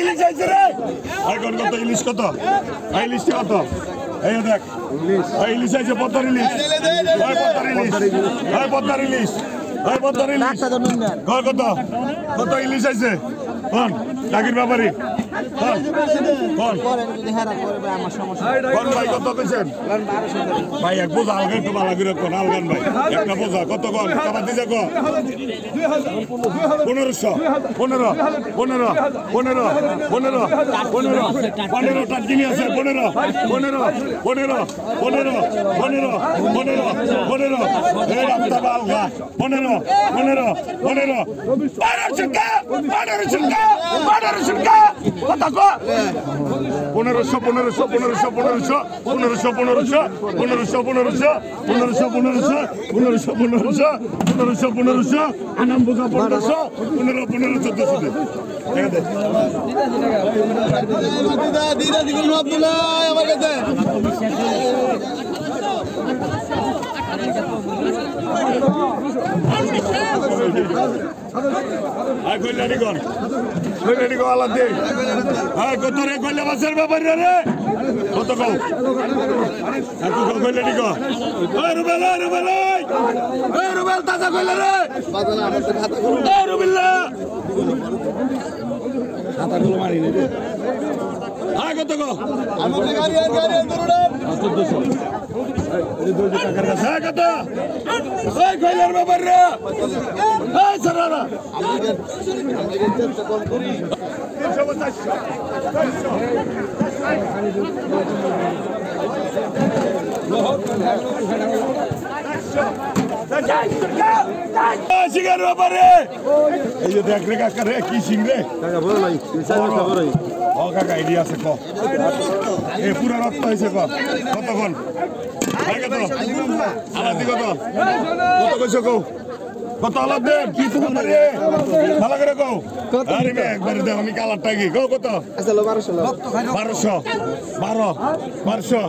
ইলিশ যাইছে রে। কোন কত ইলিশ কত? ইলিশটা কত? এই দেখ। ইলিশ আছে পদ্মার ইলিশ। পদ্মার ইলিশ। পদ্মার ইলিশ। পদ্মার ইলিশ। কত? কত ইলিশ আছে? কোন? ডাকির ব্যাপারী। ভাই এক বোঝা আলগা একটু ভালো করে কোন আলগান ভাই একটা বোঝা কত কোন কবার দিছে কো পনেরোশো পনেরো পনেরো পনেরো পনেরো পনেরো পনেরো টাটকিনি আছে পনেরো পনেরো পনেরো পনেরো পনেরো পনেরো পনেরো আলগা পনেরো পনেরো পনেরো পনেরোশো কা পনেরোশো কা পনেরোশো কা কত কো পনেরোশো পনেরোশো পনেরোশো পনেরোশো পনেরোশো পনেরোশো পনেরোশো পনেরোশো পনেরোশো পনেরোশো পনেরোশো পনেরোশো পনেরোশো পনেরোশো আনাম বোঝা পনেরোশো পনেরো পনেরো চোদ্দশো দে দেখা দে দিদা দিবেন আব্দুল্লাহ আমার কাছে আয় কল্যাণী কর কল্যাণী কর আল্লাহ দে আয় কত রে কল্যা বাসের ব্যাপার রে কত কও? আর কত কল্যাণী কর আয় রুবেল আয় রুবেল আয় রুবেল তাজা কইলে রে। আয় রুবিল্লা হাতা গাড়ি আর গাড়ি আর করুন ساكتة هاي সিঙ্গার ব্যাপারে এই যে দেখ রে কাকা, রে, কি সিং রে ও, কাকা আইডিয়া আছে ক। এ, পুরা রক্ত হয়েছে ক। কতক্ষণ? কত আলাদি কত? কত কইছো কও? কত আলাদ দে কি তো রে ভালো করে কও আরে বে একবার দে আমি কালারটা কি কও কত বারোশো বারো বারোশো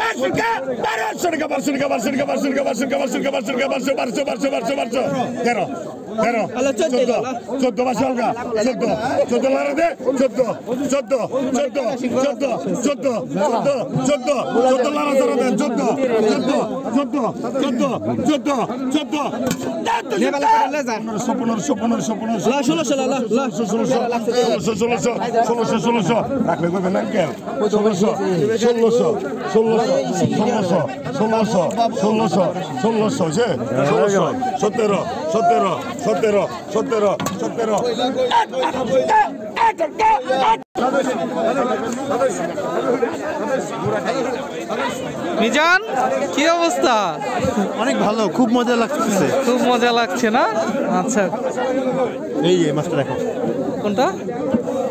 বারোশো টাকা বারোশো টাকা বারোশো টাকা বারোশো টাকা বারোশো টাকা বারোশো টাকা বারোশো টাকা বারোশো বারোশো বারোশো বারোশো বারোশো তেরো তেরো চোদ্দ চোদ্দ বাসো অলগা চোদ্দ চোদ্দ লারা দে চোদ্দ চোদ্দ চোদ্দ চোদ্দ চোদ্দ চোদ্দ চোদ্দ চোদ্দ লারা ধরো দেন চোদ্দ চোদ্দ চোদ্দ চোদ্দ চোদ্দ চোদ্দ সতেরো সতেরো সতেরো সতেরো সতেরো সতেরো মিজান কি অবস্থা? অনেক ভালো খুব মজা লাগছে খুব মজা লাগছে না? আচ্ছা। এই যে মাছটা দেখো। কোনটা?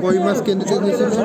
Voy más que necesito.